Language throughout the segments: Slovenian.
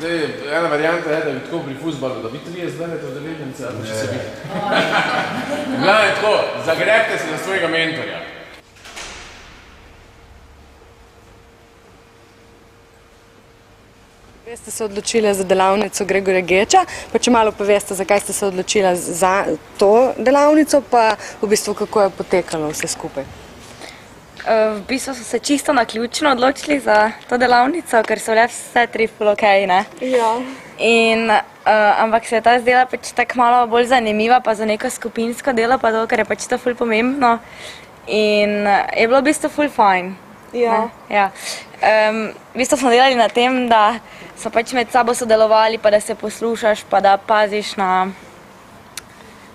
Zdaj, ena varianta je, da bi tako pri fuzbalu, da bi trije zdajete udeleženci, ali če se bi... Gledaj, tako, zagrebte se na svojega mentorja. Prej ste se odločili za delavnico Gregorja Geča, pa če malo poveste, zakaj ste se odločili za to delavnico, pa v bistvu kako je potekalo vse skupaj. Eh, V bistvu so se čisto naključno odločili za to delavnico, ker so bile vse tri full ok, ne? Ja. In, uh, ampak se je ta zdela pač tako malo bolj zanimiva, pa za neko skupinsko delo, pa to, ker je pač to ful pomembno. In uh, je bilo v bistvu ful fajn. Ja. Ne? ja. Um, v bistvu smo delali na tem, da so pač med sabo sodelovali, pa da se poslušaš, pa da paziš na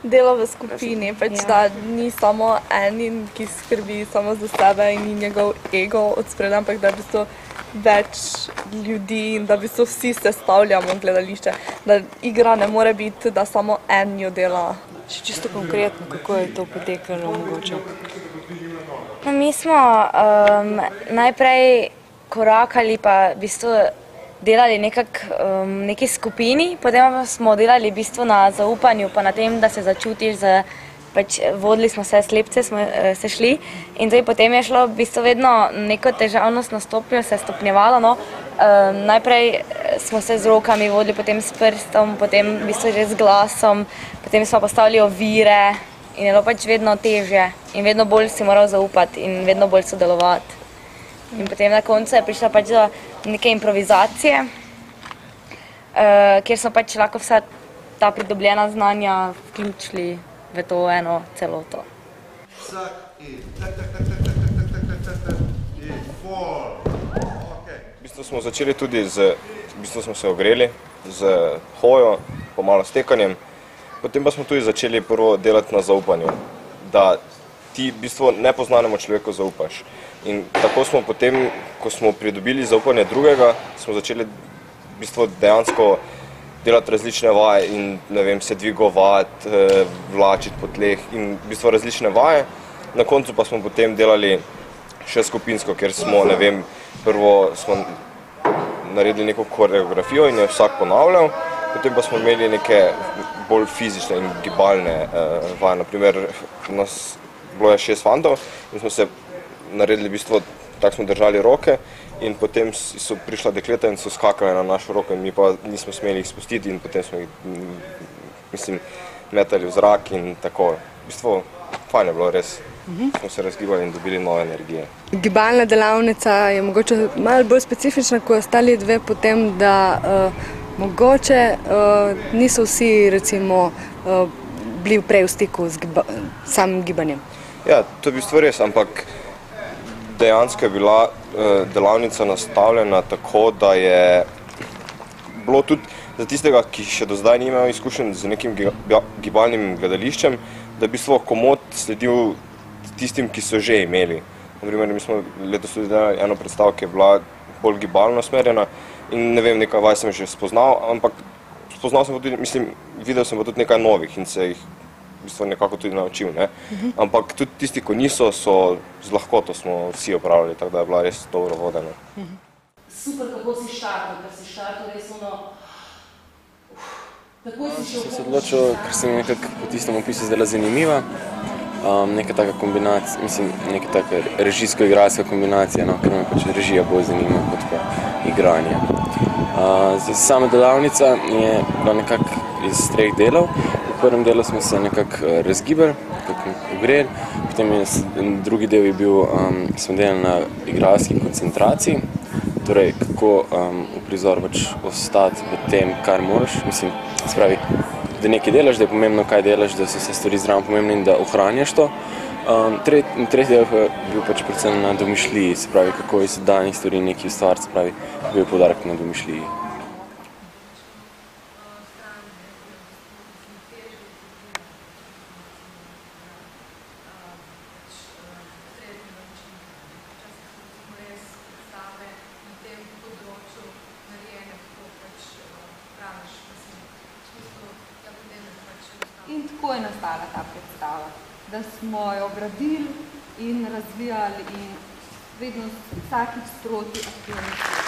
delo v skupini, pač Ja. da ni samo en, ki skrbi samo za sebe in ni njegov ego od spredaj, ampak da v bistvu več ljudi in da v bistvu vsi sestavljamo gledališče. Da igra ne more biti, da samo en jo dela. Še čisto konkretno, kako je to potekalo mogoče. No, mi smo um, najprej korakali, pa v bistvu delali nekak, um, neki skupini, potem smo delali v bistvu na zaupanju, pa na tem, da se začutiš, za, pač vodili smo se, slepce smo uh, se šli in zdaj potem je šlo v bistvu vedno neko težavnostno stopnjo, se je stopnjevalo. No. Um, najprej eh, smo se z rokami vodili, potem s prstom, potem v bistvu že z glasom, potem smo postavili ovire in je bilo pač vedno težje in vedno bolj si moral zaupati in vedno bolj sodelovati. In potem na koncu je prišla pač do neke improvizacije, uh, kjer smo pač lahko vsa ta pridobljena znanja vključili v to eno celoto. Vsak in tak, tak, tak, tak, tak, tak, tak, tak, tak, tak, in four. Okay. V bistvu smo začeli tudi z, v bistvu smo se ogreli z hojo, pomalo s tekanjem, potem pa smo tudi začeli prvo delati na zaupanju, da ti v bistvu nepoznanemu človeku zaupaš. In tako smo potem, ko smo pridobili zaupanje drugega, smo začeli v bistvu dejansko delati različne vaje in ne vem, se dvigovati, eh, vlačiti po tleh in v bistvu različne vaje. Na koncu pa smo potem delali še skupinsko, ker smo, ne vem, prvo smo naredili neko koreografijo in jo vsak ponavljal, potem pa smo imeli neke bolj fizične in gibalne uh, vaje. Naprimer, nas bilo je šest fantov in smo se naredili v bistvu, tako smo držali roke in potem s- so prišla dekleta in so skakale na našo roko in mi pa nismo smeli jih spustiti in potem smo jih, mm, mislim, metali v zrak in tako. V bistvu, fajn je bilo res. Smo se razgibali in dobili nove energije. Gibalna delavnica je mogoče malo bolj specifična kot ostali dve, potem da uh, mogoče uh, niso vsi recimo uh, bili prej v stiku z giba, samim gibanjem. Ja, to je v bistvu res, ampak dejansko je bila eh, delavnica nastavljena tako, da je bilo tudi za tistega, ki še do zdaj ni imel izkušenj z nekim gibalnim gledališčem, da je v bistvu komod sledil tistim, ki so že imeli. Naprimer, mi smo letos tudi delali eno predstavo, ki je bila bolj gibalno usmerjena in ne vem, nekaj vaj sem že spoznal, ampak spoznal sem pa tudi, mislim, videl sem pa tudi nekaj novih in se jih v bistvu nekako tudi naučil. Ne? Ampak tudi tisti, ki niso, so z lahkoto smo vsi opravljali, tako da je bila res dobro vodena. super, kako si štartal, ker si štartal res ono. uf, Takoj si šel Sem se odločil, ker se mi nekako po tistem opisu zdela zanimiva. Um, neka taka kombinacija, mislim, neka taka režijsko-igralska kombinacija, no, ker me pač režija bolj zanima kot pa igranje. Uh, zdaj, sama delavnica je bila nekako iz treh delov. Prvem delu smo se nekako eh, razgibali, nekako ogreli, potem je drugi del je bil, um, smo delali na igralski koncentraciji, torej kako um, v prizor pač ostati v tem, kar moraš. Mislim, se pravi, da nekaj delaš, da je pomembno, kaj delaš, da so vse stvari zraven pomembne in da ohranjaš to. Um, tret, tretji del pa je bil pač predvsem na domišljiji, se pravi, kako iz danih stvari nekaj ustvariti, se pravi, bil je poudarek na domišljiji. In tako je nastala ta predstava, da smo jo gradili in razvijali in vedno vsakič sproti aktivnosti.